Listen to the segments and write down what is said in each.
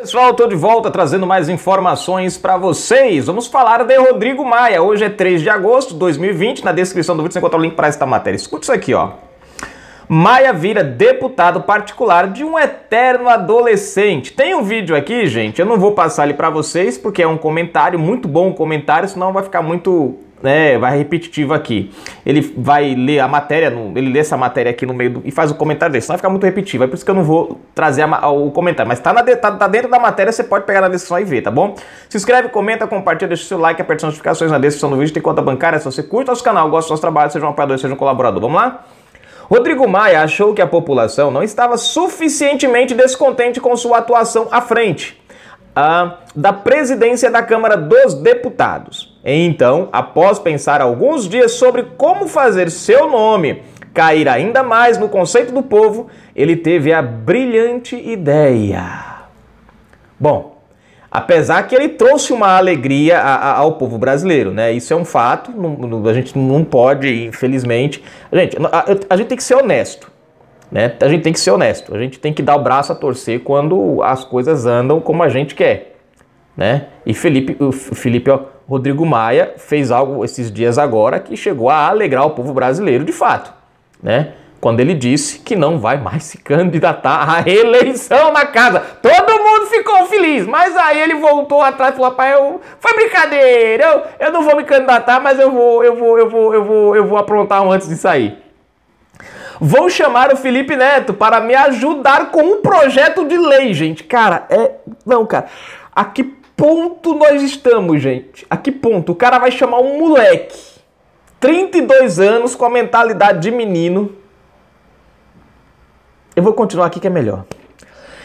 Pessoal, estou de volta trazendo mais informações para vocês. Vamos falar de Rodrigo Maia. Hoje é 3 de agosto de 2020. Na descrição do vídeo você encontra o link para esta matéria. Escute isso aqui, ó. Maia vira deputado particular de um eterno adolescente. Tem um vídeo aqui, gente. Eu não vou passar ele para vocês porque é um comentário muito bom, um comentário, senão vai ficar muito né, vai repetitivo aqui. Ele vai ler a matéria, ele lê essa matéria aqui no meio do, e faz o comentário dele, senão vai ficar muito repetitivo. É por isso que eu não vou trazer a, o comentário. Mas tá, na, tá, tá, dentro da matéria, você pode pegar na descrição e ver, tá bom? Se inscreve, comenta, compartilha, deixa o seu like, aperta as notificações na descrição do vídeo, tem conta bancária, se você curte nosso canal, gosta do nosso trabalho, seja um apoiador, seja um colaborador. Vamos lá? Rodrigo Maia achou que a população não estava suficientemente descontente com sua atuação à frente da presidência da Câmara dos Deputados. Então, após pensar alguns dias sobre como fazer seu nome cair ainda mais no conceito do povo, ele teve a brilhante ideia. Bom, apesar que ele trouxe uma alegria a, a, ao povo brasileiro, né? Isso é um fato, não, a gente não pode, infelizmente. Gente, a, a, gente tem que ser honesto, né? A gente tem que ser honesto, a gente tem que dar o braço a torcer quando as coisas andam como a gente quer, né? E Felipe, o Felipe, ó, Rodrigo Maia fez algo esses dias agora que chegou a alegrar o povo brasileiro de fato, né? Quando ele disse que não vai mais se candidatar à reeleição na casa. Todo mundo ficou feliz, mas aí ele voltou atrás e falou: pai, eu... foi brincadeira, eu, eu não vou me candidatar, mas eu vou, eu vou, eu vou, eu vou, eu vou aprontar um antes de sair. Vou chamar o Felipe Neto para me ajudar com um projeto de lei, gente. Cara, é. Não, cara. Aqui ponto nós estamos, gente? A que ponto? O cara vai chamar um moleque, 32 anos, com a mentalidade de menino. Eu vou continuar aqui que é melhor.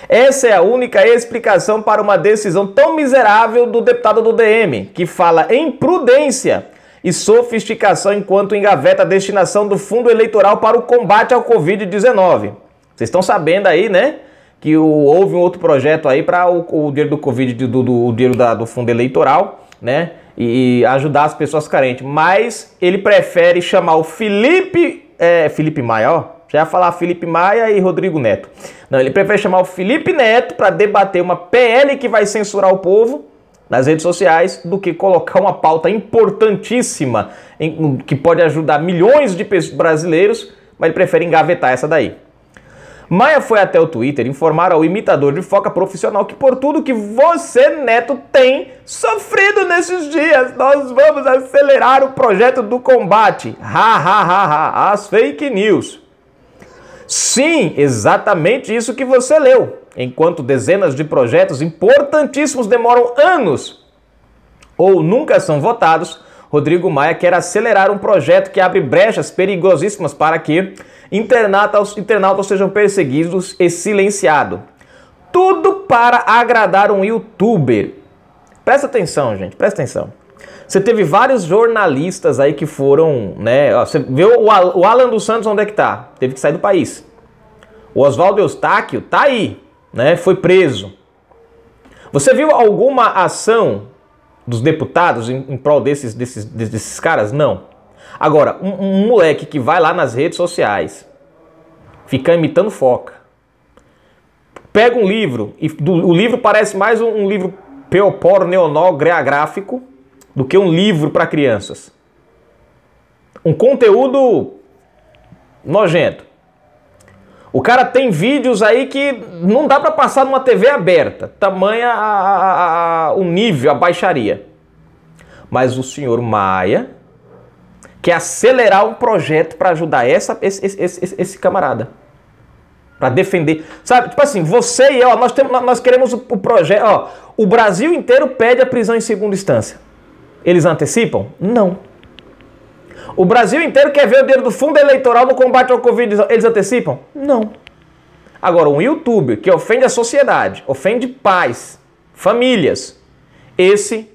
Essa é a única explicação para uma decisão tão miserável do deputado do DM, que fala em prudência e sofisticação enquanto engaveta a destinação do fundo eleitoral para o combate ao Covid-19. Vocês estão sabendo aí, né? que o, houve um outro projeto aí para o, o, dinheiro do Covid, do, do, o dinheiro da, do fundo eleitoral, né? E ajudar as pessoas carentes. Mas ele prefere chamar o Felipe. É, Felipe Maia. Já ia falar Felipe Maia e Rodrigo Neto. Não, ele prefere chamar o Felipe Neto para debater uma PL que vai censurar o povo nas redes sociais do que colocar uma pauta importantíssima em, que pode ajudar milhões de brasileiros, mas ele prefere engavetar essa daí. Maia foi até o Twitter informar ao imitador de foca profissional que por tudo que você, Neto, tem sofrido nesses dias, nós vamos acelerar o projeto do combate. Ha, ha, ha, ha, as fake news. Sim, exatamente isso que você leu. Enquanto dezenas de projetos importantíssimos demoram anos ou nunca são votados, Rodrigo Maia quer acelerar um projeto que abre brechas perigosíssimas para que internautas, internautas sejam perseguidos e silenciados. Tudo para agradar um youtuber. Presta atenção, gente, presta atenção. Você teve vários jornalistas aí que foram, né? Ó, você viu o, Alan dos Santos onde é que tá? Teve que sair do país. O Oswaldo Eustáquio tá aí, né? Foi preso. Você viu alguma ação dos deputados em, em prol desses, desses, desses caras? Não. Agora, um, um moleque que vai lá nas redes sociais, fica imitando foca, pega um livro, e do, o livro parece mais um, um livro peoporo neonol greagráfico do que um livro para crianças. Um conteúdo nojento. O cara tem vídeos aí que não dá para passar numa TV aberta, tamanha a, a, a, o nível, a baixaria. Mas o senhor Maia quer acelerar um projeto para ajudar essa, esse, esse, esse, esse camarada. Para defender. Sabe, tipo assim, você e eu, nós, temos, nós queremos o, o projeto. Ó, o Brasil inteiro pede a prisão em segunda instância. Eles antecipam? Não. O Brasil inteiro quer ver o dinheiro do fundo eleitoral no combate ao Covid. Eles antecipam? Não. Agora, um youtuber que ofende a sociedade, ofende pais, famílias, esse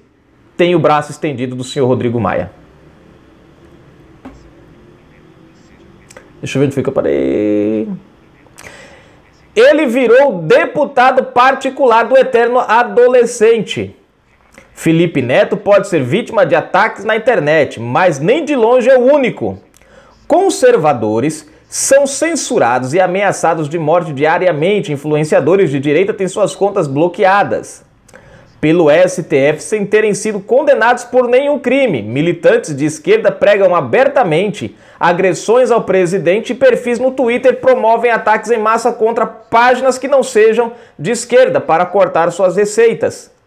tem o braço estendido do senhor Rodrigo Maia. Deixa eu ver onde eu parei. Ele virou deputado particular do eterno adolescente. Felipe Neto pode ser vítima de ataques na internet, mas nem de longe é o único. Conservadores são censurados e ameaçados de morte diariamente. Influenciadores de direita têm suas contas bloqueadas pelo STF sem terem sido condenados por nenhum crime. Militantes de esquerda pregam abertamente agressões ao presidente e perfis no Twitter promovem ataques em massa contra páginas que não sejam de esquerda para cortar suas receitas.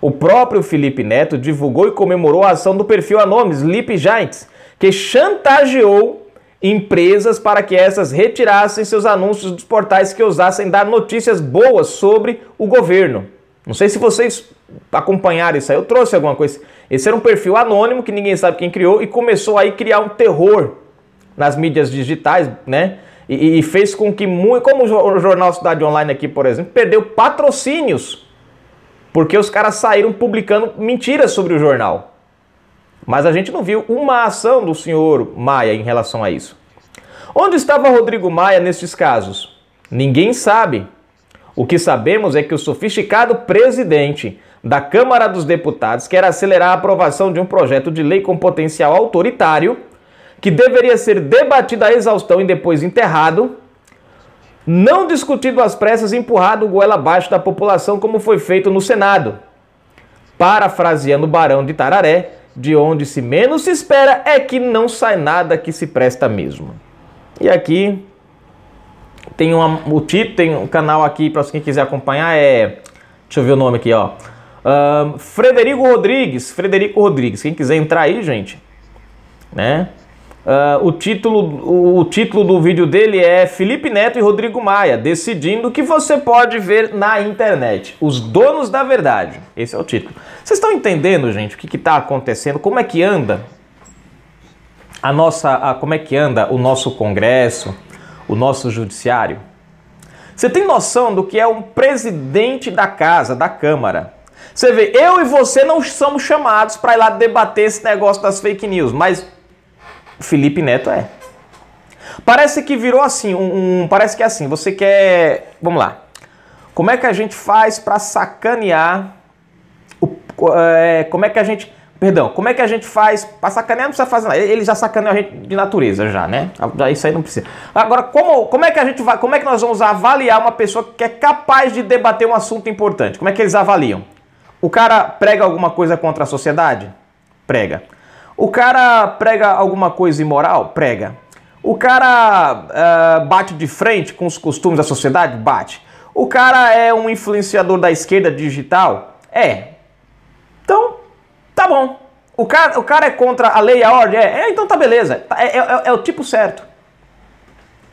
O próprio Felipe Neto divulgou e comemorou a ação do perfil anônimo Sleep Giants, que chantageou empresas para que essas retirassem seus anúncios dos portais que ousassem dar notícias boas sobre o governo. Não sei se vocês acompanharam isso aí, eu trouxe alguma coisa. Esse era um perfil anônimo que ninguém sabe quem criou e começou aí a criar um terror nas mídias digitais, né? E, e fez com que, muito, como o jornal Cidade Online aqui, por exemplo, perdeu patrocínios porque os caras saíram publicando mentiras sobre o jornal. Mas a gente não viu uma ação do senhor Maia em relação a isso. Onde estava Rodrigo Maia nestes casos? Ninguém sabe. O que sabemos é que o sofisticado presidente da Câmara dos Deputados quer acelerar a aprovação de um projeto de lei com potencial autoritário que deveria ser debatido à exaustão e depois enterrado, não discutido às pressas e empurrado goela abaixo da população como foi feito no Senado. Parafraseando o Barão de Tararé, de onde se menos se espera é que não sai nada que se presta mesmo. E aqui tem uma, o título, tem um canal aqui para quem quiser acompanhar é, deixa eu ver o nome aqui, ó. Frederico Rodrigues, Frederico Rodrigues. Quem quiser entrar aí, gente, né? Uh, o, título, o título do vídeo dele é Felipe Neto e Rodrigo Maia decidindo que você pode ver na internet. Os donos da verdade. Esse é o título. Vocês estão entendendo, gente, o que está acontecendo? Como é que anda a nossa, a, como é que anda o nosso Congresso, o nosso Judiciário? Você tem noção do que é um presidente da casa, da Câmara? Você vê, eu e você não somos chamados para ir lá debater esse negócio das fake news, mas Felipe Neto é. Parece que virou assim, um, um, parece que é assim, você quer, vamos lá. Como é que a gente faz para sacanear o, é, como é que a gente, perdão, como é que a gente faz para sacanear não precisa fazer nada. Ele já sacaneou a gente de natureza já, né? Isso aí não precisa. Agora, como, como é que a gente vai, como é que nós vamos avaliar uma pessoa que é capaz de debater um assunto importante? Como é que eles avaliam? O cara prega alguma coisa contra a sociedade? Prega. O cara prega alguma coisa imoral? Prega. O cara uh, bate de frente com os costumes da sociedade? Bate. O cara é um influenciador da esquerda digital? É. Então, tá bom. O cara, o cara é contra a lei e a ordem? É, é então tá beleza. É, é, é, é o tipo certo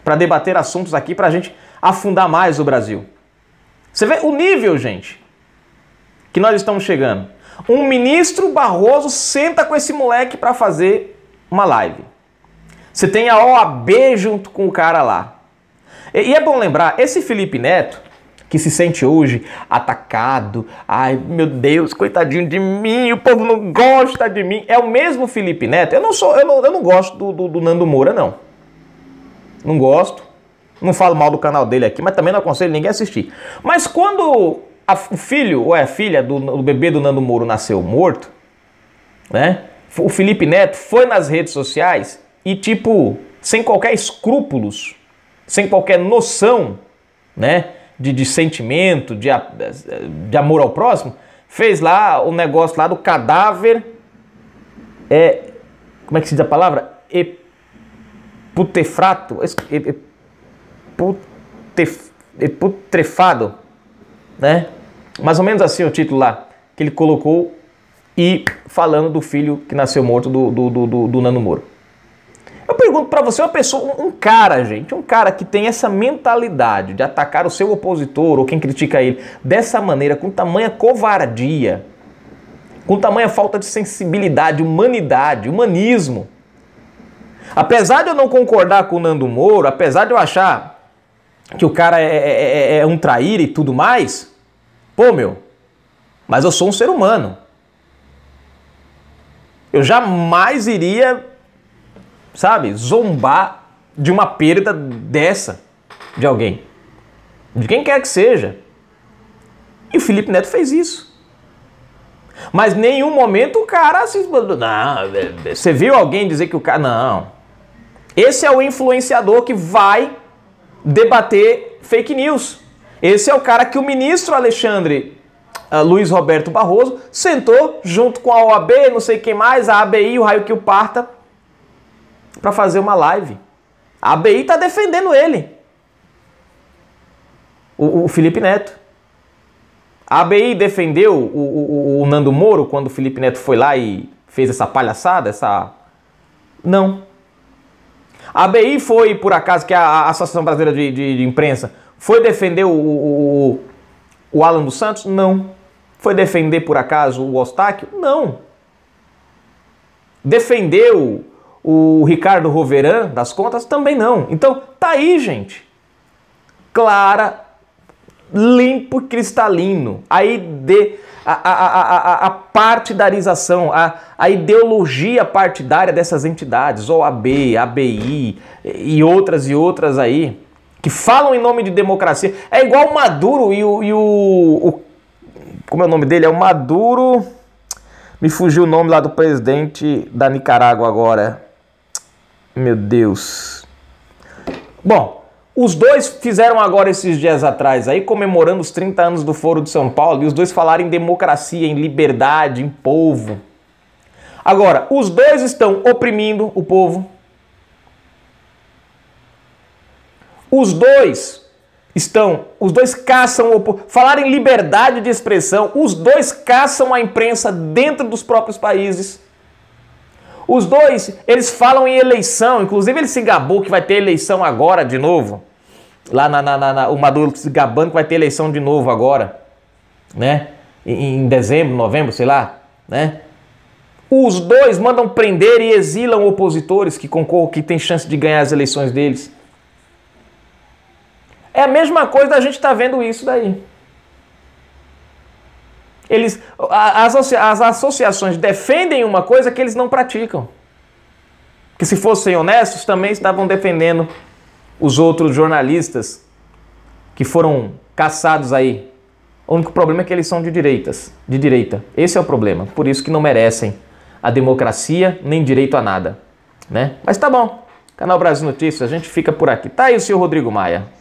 para debater assuntos aqui para a gente afundar mais o Brasil. Você vê o nível, gente, que nós estamos chegando. Um ministro Barroso senta com esse moleque para fazer uma live. Você tem a OAB junto com o cara lá. E é bom lembrar, esse Felipe Neto, que se sente hoje atacado, ai meu Deus, coitadinho de mim, o povo não gosta de mim, é o mesmo Felipe Neto. Eu não sou, eu não, eu não gosto do, do, do Nando Moura, não. Não gosto. Não falo mal do canal dele aqui, mas também não aconselho ninguém a assistir. Mas quando a, o filho ou é a filha do, do bebê do Nando Moro nasceu morto, né? O Felipe Neto foi nas redes sociais e, tipo, sem qualquer escrúpulos, sem qualquer noção, né? De, de sentimento, de, de amor ao próximo, fez lá o negócio lá do cadáver. É, como é que se diz a palavra? Eputefrato. Eputrefado, né? Mais ou menos assim o título lá que ele colocou e falando do filho que nasceu morto do, do, do, do Nando Moro. Eu pergunto para você, uma pessoa, um cara, gente, um cara que tem essa mentalidade de atacar o seu opositor ou quem critica ele dessa maneira, com tamanha covardia, com tamanha falta de sensibilidade, humanidade, humanismo. Apesar de eu não concordar com o Nando Moro, apesar de eu achar que o cara é, é, é, é um traíra e tudo mais, Pô, meu, mas eu sou um ser humano. Eu jamais iria, sabe, zombar de uma perda dessa de alguém. De quem quer que seja. E o Felipe Neto fez isso. Mas nenhum momento o cara assim. Não, você viu alguém dizer que o cara. Não. Esse é o influenciador que vai debater fake news. Esse é o cara que o ministro Alexandre uh, Luiz Roberto Barroso sentou junto com a OAB, não sei quem mais, a ABI, o raio que o parta, para fazer uma live. A ABI está defendendo ele, o, o, Felipe Neto. A ABI defendeu o, o, o Nando Moro quando o Felipe Neto foi lá e fez essa palhaçada, essa. Não. A ABI foi, por acaso, que é a Associação Brasileira de, de, de Imprensa, foi defender o, o, o Alan dos Santos? Não. Foi defender, por acaso, o Ostáquio? Não. Defendeu o Ricardo Roveran das contas? Também não. Então, tá aí, gente. Clara, limpo cristalino. Aí de a, a, a, a, partidarização, a, a ideologia partidária dessas entidades, OAB, ABI e outras e outras aí, que falam em nome de democracia. É igual o Maduro e o, e o, o como é o nome dele? É o Maduro. Me fugiu o nome lá do presidente da Nicarágua agora. Meu Deus. Bom, os dois fizeram agora esses dias atrás aí, comemorando os 30 anos do Foro de São Paulo, e os dois falaram em democracia, em liberdade, em povo. Agora, os dois estão oprimindo o povo. Os dois estão, os dois caçam falar em liberdade de expressão, os dois caçam a imprensa dentro dos próprios países. Os dois, eles falam em eleição, inclusive ele se gabou que vai ter eleição agora de novo. Lá na, na, na o Maduro se gabando que vai ter eleição de novo agora, né? Em, em dezembro, novembro, sei lá, né? Os dois mandam prender e exilam opositores que concorram, que têm chance de ganhar as eleições deles. É a mesma coisa da gente estar tá vendo isso daí. Eles, as, as associações defendem uma coisa que eles não praticam. Que se fossem honestos, também estavam defendendo os outros jornalistas que foram caçados aí. O único problema é que eles são de direitas, de direita. Esse é o problema. Por isso que não merecem a democracia nem direito a nada, né? Mas tá bom. Canal Brasil Notícias, a gente fica por aqui. Tá aí o senhor Rodrigo Maia.